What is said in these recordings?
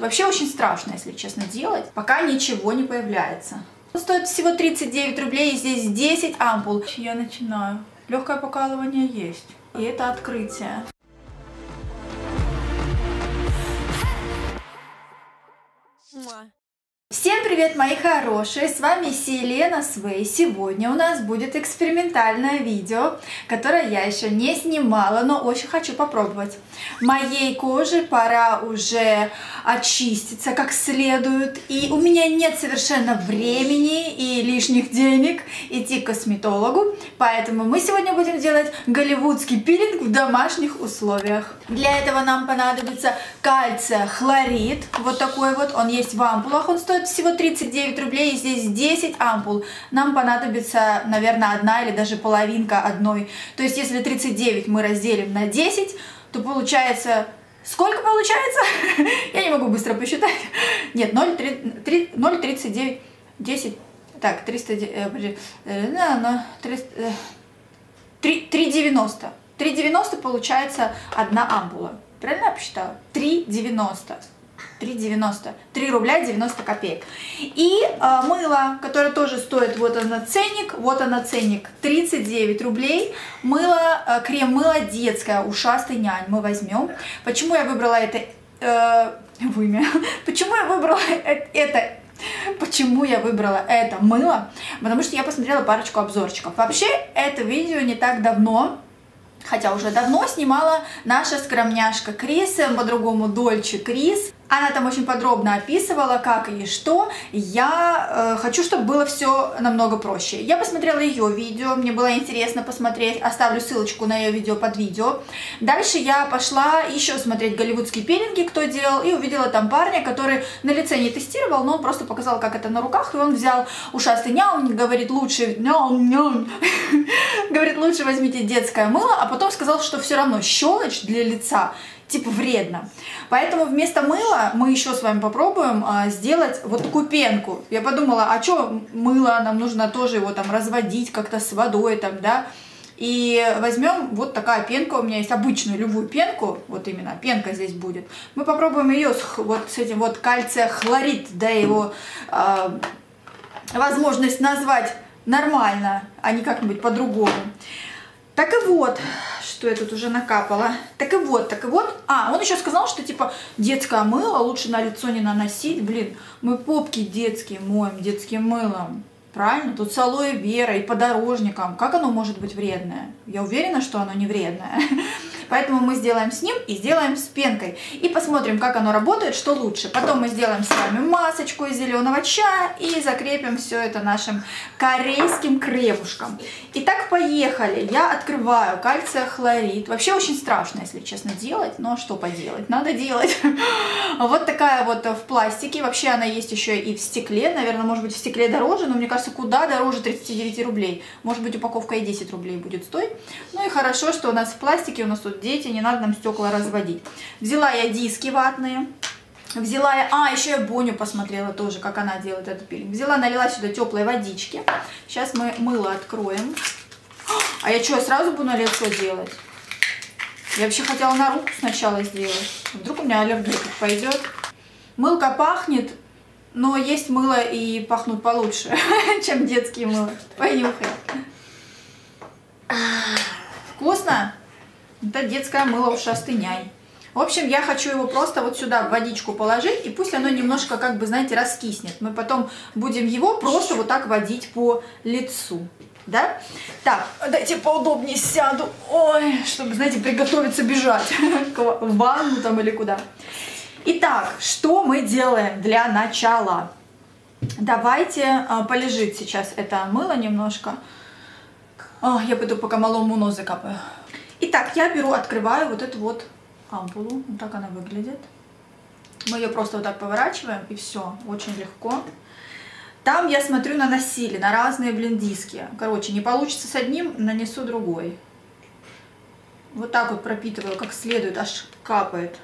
Вообще очень страшно, если честно, делать, пока ничего не появляется. Стоит всего 39 рублей, и здесь 10 ампул. Я начинаю. Легкое покалывание есть. И это открытие. Всем привет, мои хорошие! С вами Селена Свей. Сегодня у нас будет экспериментальное видео, которое я еще не снимала, но очень хочу попробовать. Моей коже пора уже очиститься как следует, и у меня нет совершенно времени и лишних денег идти к косметологу, поэтому мы сегодня будем делать голливудский пилинг в домашних условиях. Для этого нам понадобится кальция хлорид, вот такой вот, он есть в ампулах, он стоит стоит всего 39 рублей, и здесь 10 ампул. Нам понадобится, наверное, одна или даже половинка одной. То есть, если 39 мы разделим на 10, то получается... Сколько получается? Я не могу быстро посчитать. Нет, 0,39, 10, так, 300, э, э, 3,90. 3,90 получается одна ампула. Правильно я посчитала? 3,90. 3,90. 3 рубля 90 копеек. И э, мыло, которое тоже стоит, вот она ценник, вот она ценник, 39 рублей. Мыло, э, крем-мыло детское, ушастый нянь мы возьмем. Почему я выбрала это э, вымя? Почему я выбрала это Почему я выбрала это мыло? Потому что я посмотрела парочку обзорчиков. Вообще, это видео не так давно хотя уже давно снимала наша скромняшка Крис, по-другому Дольче Крис. Она там очень подробно описывала, как и что. Я э, хочу, чтобы было все намного проще. Я посмотрела ее видео, мне было интересно посмотреть. Оставлю ссылочку на ее видео под видео. Дальше я пошла еще смотреть голливудские пилинги, кто делал, и увидела там парня, который на лице не тестировал, но он просто показал, как это на руках, и он взял ушастый няун, говорит, лучше, няун, няун, говорит, лучше возьмите детское мыло, а потом сказал, что все равно щелочь для лица типа вредно. Поэтому вместо мыла мы еще с вами попробуем а, сделать вот такую пенку. Я подумала, а что мыло, нам нужно тоже его там разводить как-то с водой там, да. И возьмем вот такая пенка, у меня есть обычную любую пенку, вот именно пенка здесь будет. Мы попробуем ее с, вот с этим вот кальция хлорид, да, его э, возможность назвать нормально, а не как-нибудь по-другому. Так и вот, что я тут уже накапала. Так и вот, так и вот. А, он еще сказал, что типа детское мыло лучше на лицо не наносить. Блин, мы попки детские моем детским мылом. Правильно? Тут с алоэ вера и подорожником. Как оно может быть вредное? Я уверена, что оно не вредное. Поэтому мы сделаем с ним и сделаем с пенкой. И посмотрим, как оно работает, что лучше. Потом мы сделаем с вами масочку из зеленого чая и закрепим все это нашим корейским кремушком. Итак, поехали. Я открываю кальция хлорид. Вообще очень страшно, если честно, делать, но что поделать, надо делать. Вот такая вот в пластике. Вообще она есть еще и в стекле. Наверное, может быть в стекле дороже, но мне кажется, куда дороже 39 рублей. Может быть упаковка и 10 рублей будет стоить. Ну и хорошо, что у нас в пластике, у нас тут дети, не надо нам стекла разводить. Взяла я диски ватные. Взяла я, а, еще я Боню посмотрела тоже, как она делает этот пилинг. Взяла, налила сюда теплой водички. Сейчас мы мыло откроем. А я что, сразу буду на лицо делать? Я вообще хотела на руку сначала сделать. Вдруг у меня аллергия пойдет. Мылка пахнет, но есть мыло и пахнут получше, чем детские мыло. Понюхай. Вкусно? Это детское мыло ушастый нянь. В общем, я хочу его просто вот сюда в водичку положить, и пусть оно немножко, как бы, знаете, раскиснет. Мы потом будем его просто вот так водить по лицу. Да? Так, дайте поудобнее сяду. Ой, чтобы, знаете, приготовиться бежать в ванну там или куда. Итак, что мы делаем для начала? Давайте а, полежит сейчас это мыло немножко. О, я пойду пока малому нос закапаю. Итак, я беру, открываю вот эту вот ампулу. Вот так она выглядит. Мы ее просто вот так поворачиваем, и все. Очень легко. Там я смотрю наносили на разные блиндиски. Короче, не получится с одним, нанесу другой. Вот так вот пропитываю, как следует, аж капает.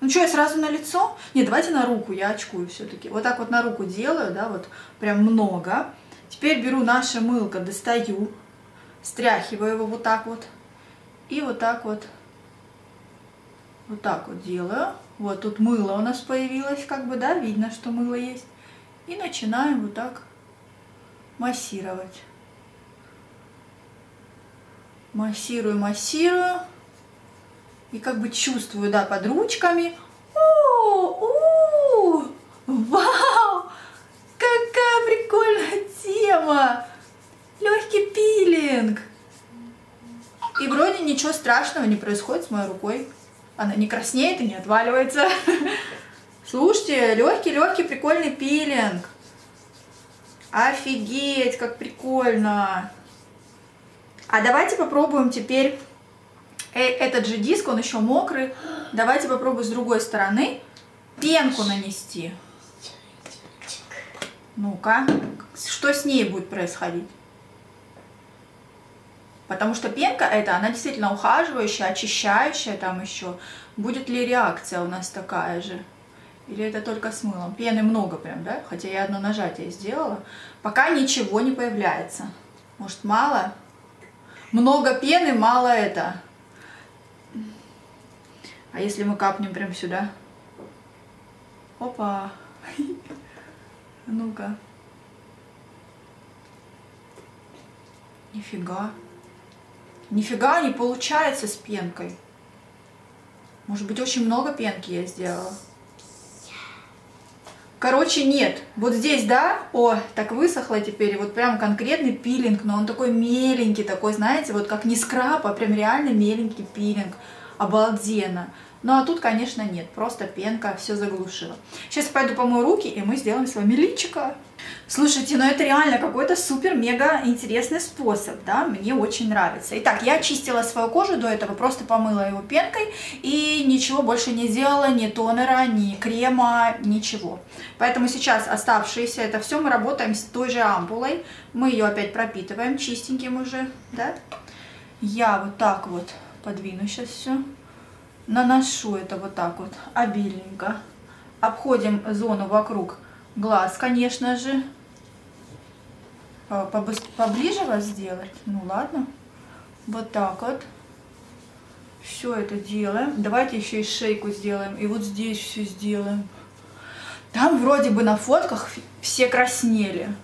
Ну что, я сразу на лицо? Не, давайте на руку, я очкую все-таки. Вот так вот на руку делаю, да, вот прям много. Теперь беру наше мылко, достаю стряхиваю его вот так вот. И вот так вот, вот так вот делаю. Вот тут мыло у нас появилось, как бы, да, видно, что мыло есть. И начинаем вот так массировать. Массирую, массирую. И как бы чувствую, да, под ручками. О, о, вау! Какая прикольная тема! Легкий пилинг. И вроде ничего страшного не происходит с моей рукой. Она не краснеет и не отваливается. Слушайте, легкий-легкий прикольный пилинг. Офигеть, как прикольно. А давайте попробуем теперь э, этот же диск, он еще мокрый. Давайте попробуем с другой стороны пенку нанести. Ну-ка, что с ней будет происходить? Потому что пенка это, она действительно ухаживающая, очищающая там еще. Будет ли реакция у нас такая же? Или это только с мылом? Пены много прям, да? Хотя я одно нажатие сделала. Пока ничего не появляется. Может мало? Много пены, мало это. А если мы капнем прям сюда? Опа! Ну-ка. Нифига. Нифига не получается с пенкой. Может быть, очень много пенки я сделала. Короче, нет. Вот здесь, да, о, так высохло теперь. Вот прям конкретный пилинг, но он такой меленький, такой, знаете, вот как не скраб, а прям реально меленький пилинг. Обалденно. Ну а тут, конечно, нет, просто пенка все заглушила. Сейчас пойду помою руки, и мы сделаем с вами личико. Слушайте, ну это реально какой-то супер-мега интересный способ, да, мне очень нравится. Итак, я очистила свою кожу до этого, просто помыла его пенкой и ничего больше не сделала, ни тонера, ни крема, ничего. Поэтому сейчас оставшиеся, это все мы работаем с той же ампулой, мы ее опять пропитываем чистеньким уже, да. Я вот так вот подвину сейчас все наношу это вот так вот обильненько. Обходим зону вокруг глаз, конечно же. Поближе вас сделать? Ну ладно. Вот так вот. Все это делаем. Давайте еще и шейку сделаем. И вот здесь все сделаем. Там вроде бы на фотках все краснели.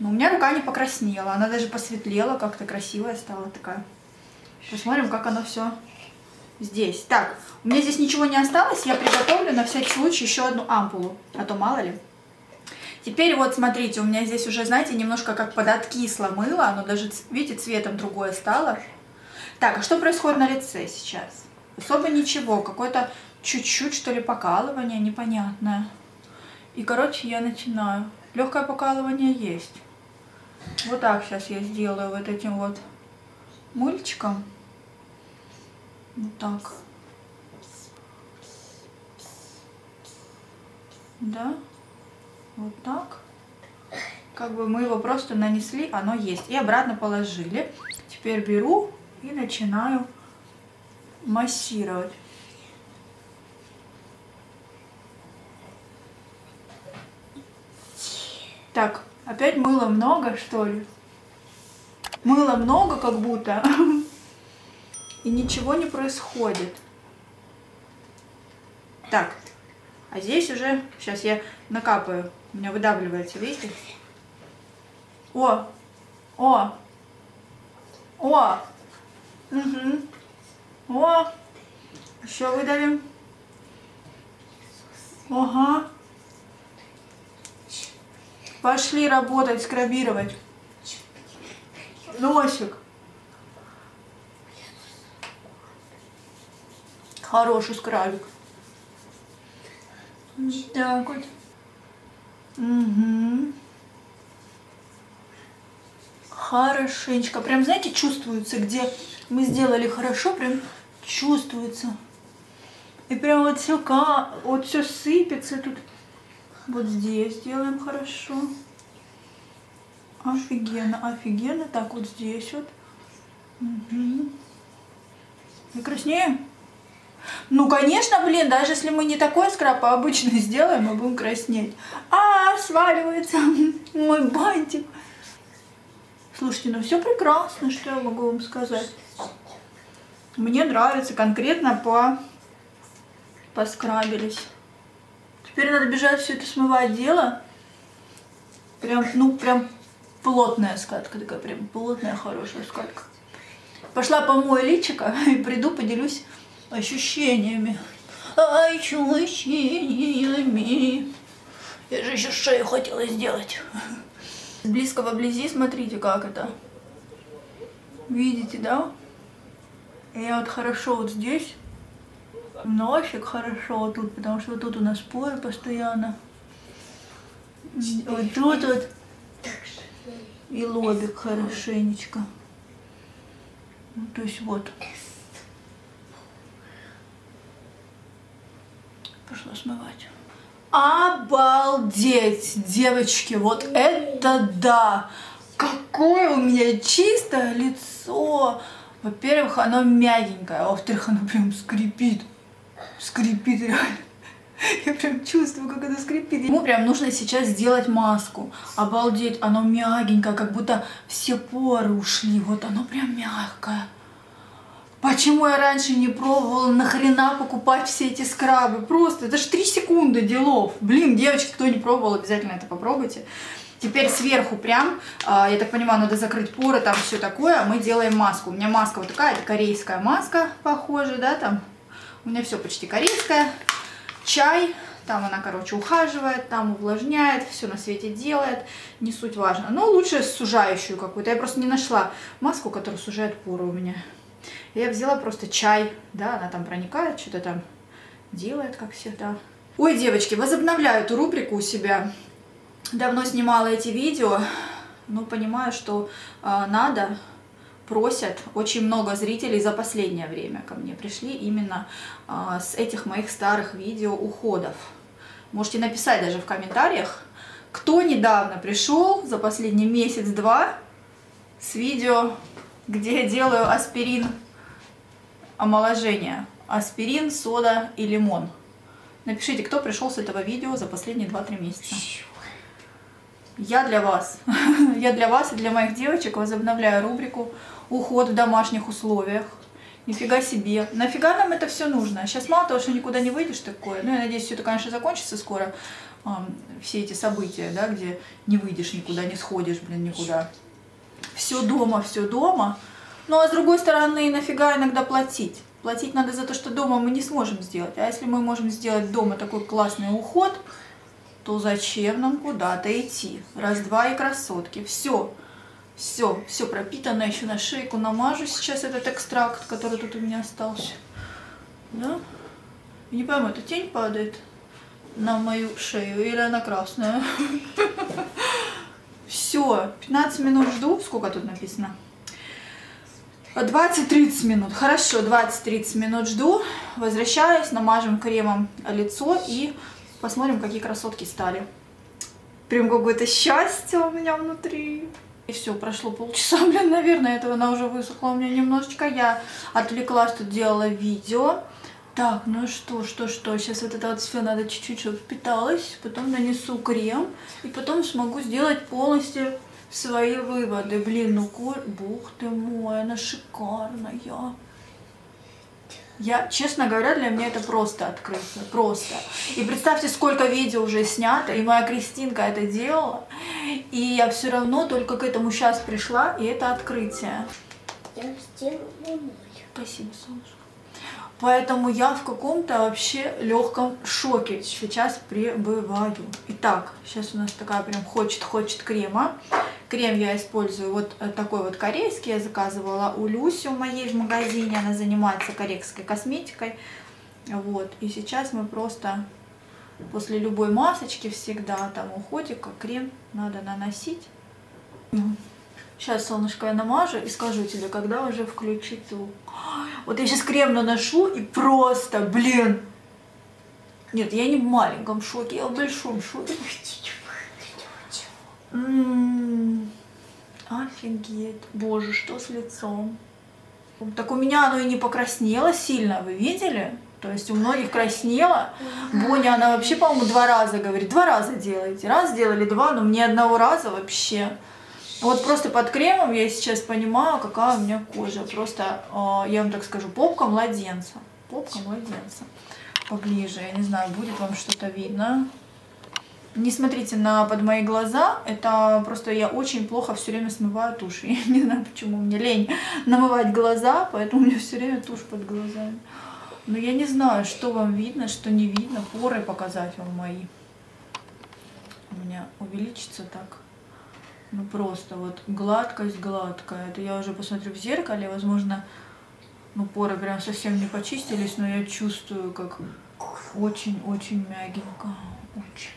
Но у меня рука не покраснела. Она даже посветлела, как-то красивая стала такая. Посмотрим, как оно все здесь. Так, у меня здесь ничего не осталось, я приготовлю на всякий случай еще одну ампулу, а то мало ли. Теперь вот смотрите, у меня здесь уже, знаете, немножко как подоткисло мыло, оно даже, видите, цветом другое стало. Так, а что происходит на лице сейчас? Особо ничего, какое-то чуть-чуть, что ли, покалывание непонятное. И, короче, я начинаю. Легкое покалывание есть. Вот так сейчас я сделаю вот этим вот мыльчиком. Вот так. Да. Вот так. Как бы мы его просто нанесли, оно есть. И обратно положили. Теперь беру и начинаю массировать. Так, опять мыла много, что ли? Мыла много, как будто. и ничего не происходит. Так, а здесь уже, сейчас я накапаю, у меня выдавливается, видите? О, о, о, угу, о, еще выдавим. Ага. Пошли работать, скрабировать. Носик. Хороший скрабик. Так вот. Угу. Хорошенечко. Прям, знаете, чувствуется, где мы сделали хорошо, прям чувствуется. И прям вот все, вот все сыпется тут. Вот здесь делаем хорошо. Офигенно, офигенно. Так, вот здесь вот. Угу. И краснее? Ну, конечно, блин, даже если мы не такой скраб, а обычно сделаем, мы будем краснеть. А, сваливается мой бантик. Слушайте, ну все прекрасно, что я могу вам сказать. Мне нравится конкретно по, поскрабились. Теперь надо бежать все это смывать дело. Прям, ну, прям плотная скатка, такая прям плотная, хорошая скатка. Пошла помою личика и приду, поделюсь ощущениями. Ощущениями. Я же еще шею хотела сделать. Близко вблизи смотрите, как это. Видите, да? Я вот хорошо вот здесь. Носик хорошо вот тут, потому что вот тут у нас поры постоянно. Вот тут вот. И лобик хорошенечко. Ну, то есть вот. Пошла смывать. Обалдеть, девочки, вот это да! Какое у меня чистое лицо! Во-первых, оно мягенькое, а во-вторых, оно прям скрипит. Скрипит реально. Я прям чувствую, как это скрипит. Ему прям нужно сейчас сделать маску. Обалдеть, оно мягенькое, как будто все поры ушли. Вот оно прям мягкое. Почему я раньше не пробовала нахрена покупать все эти скрабы? Просто, это же 3 секунды делов. Блин, девочки, кто не пробовал, обязательно это попробуйте. Теперь сверху прям, а, я так понимаю, надо закрыть поры, там все такое, мы делаем маску. У меня маска вот такая, это корейская маска, похоже, да, там. У меня все почти корейское. Чай, там она, короче, ухаживает, там увлажняет, все на свете делает, не суть важно. Но лучше сужающую какую-то. Я просто не нашла маску, которая сужает поры у меня. Я взяла просто чай, да, она там проникает, что-то там делает, как всегда. Ой, девочки, возобновляю эту рубрику у себя. Давно снимала эти видео, но понимаю, что э, надо, просят очень много зрителей за последнее время ко мне пришли именно э, с этих моих старых видео уходов. Можете написать даже в комментариях, кто недавно пришел за последний месяц-два с видео, где я делаю аспирин омоложения. Аспирин, сода и лимон. Напишите, кто пришел с этого видео за последние 2-3 месяца. Я для вас, я для вас и для моих девочек возобновляю рубрику «Уход в домашних условиях». Нифига себе. Нафига нам это все нужно? Сейчас мало того, что никуда не выйдешь такое. Ну, я надеюсь, все это, конечно, закончится скоро. Все эти события, да, где не выйдешь никуда, не сходишь, блин, никуда. Все дома, все дома. Ну, а с другой стороны, нафига иногда платить? Платить надо за то, что дома мы не сможем сделать. А если мы можем сделать дома такой классный уход, то зачем нам куда-то идти? Раз-два и красотки. Все. Все, все пропитано, еще на шейку намажу сейчас этот экстракт, который тут у меня остался. Да? Не пойму, это тень падает на мою шею или она красная? Все, 15 минут жду. Сколько тут написано? 20-30 минут. Хорошо, 20-30 минут жду. Возвращаюсь, намажем кремом лицо и Посмотрим, какие красотки стали. Прям какое-то счастье у меня внутри. И все, прошло полчаса, блин, наверное, этого она уже высохла у меня немножечко. Я отвлеклась, тут делала видео. Так, ну что, что, что, сейчас вот это вот все надо чуть-чуть, чтобы впиталось, потом нанесу крем, и потом смогу сделать полностью свои выводы. Блин, ну, бух ты мой, она шикарная. Я, честно говоря, для меня это просто открытие, просто. И представьте, сколько видео уже снято, и моя Кристинка это делала, и я все равно только к этому сейчас пришла, и это открытие. Я сделала Спасибо, солнышко. Поэтому я в каком-то вообще легком шоке сейчас пребываю. Итак, сейчас у нас такая прям хочет-хочет крема. Крем я использую вот э, такой вот корейский. Я заказывала у Люси у моей в магазине. Она занимается корейской косметикой. Вот. И сейчас мы просто после любой масочки всегда там уходика крем надо наносить. Сейчас, солнышко, я намажу и скажу тебе, когда уже включить звук. Вот я сейчас крем наношу и просто, блин. Нет, я не в маленьком шоке, я в большом шоке. М -м -м, офигеть. Боже, что с лицом? Так у меня оно и не покраснело сильно, вы видели? То есть у многих краснело. Боня, она вообще, по-моему, два раза говорит. Два раза делайте. Раз сделали, два, но мне одного раза вообще. Вот просто под кремом я сейчас понимаю, какая у меня кожа. Просто, э, я вам так скажу, попка младенца. Попка младенца. поближе. Я не знаю, будет вам что-то видно. Не смотрите на под мои глаза, это просто я очень плохо все время смываю тушь. Я не знаю, почему мне лень намывать глаза, поэтому у меня все время тушь под глазами. Но я не знаю, что вам видно, что не видно. Поры показать вам мои. У меня увеличится так. Ну просто вот гладкость гладкая. Это я уже посмотрю в зеркале, возможно, ну поры прям совсем не почистились, но я чувствую, как очень-очень мягенько. Очень.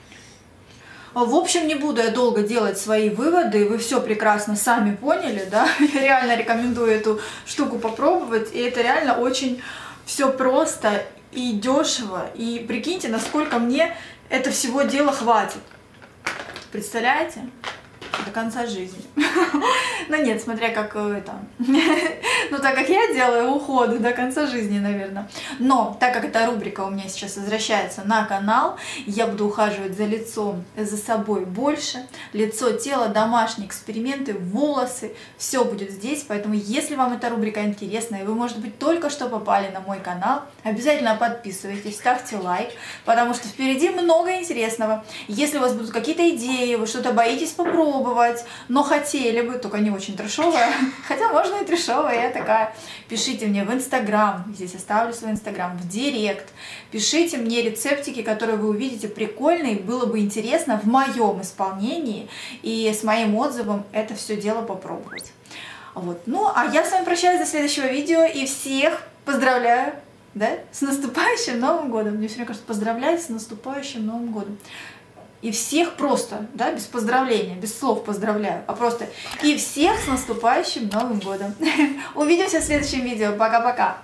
А, в общем, не буду я долго делать свои выводы, вы все прекрасно сами поняли, да, я реально рекомендую эту штуку попробовать, и это реально очень все просто и дешево, и прикиньте, насколько мне это всего дела хватит. Представляете? До конца жизни. Но нет, смотря как э, это... ну, так как я делаю уходы до конца жизни, наверное. Но, так как эта рубрика у меня сейчас возвращается на канал, я буду ухаживать за лицом, за собой больше. Лицо, тело, домашние эксперименты, волосы, все будет здесь. Поэтому, если вам эта рубрика интересна, и вы, может быть, только что попали на мой канал, обязательно подписывайтесь, ставьте лайк, потому что впереди много интересного. Если у вас будут какие-то идеи, вы что-то боитесь попробовать, но хотели бы, только не очень трешовая, хотя можно и трешовая, я такая. Пишите мне в Инстаграм, здесь оставлю свой Инстаграм, в Директ, пишите мне рецептики, которые вы увидите прикольные, было бы интересно в моем исполнении и с моим отзывом это все дело попробовать. Вот. Ну, а я с вами прощаюсь до следующего видео и всех поздравляю да, с наступающим Новым годом. Мне все время кажется, поздравлять с наступающим Новым годом и всех просто, да, без поздравления, без слов поздравляю, а просто и всех с наступающим Новым Годом. Увидимся в следующем видео. Пока-пока.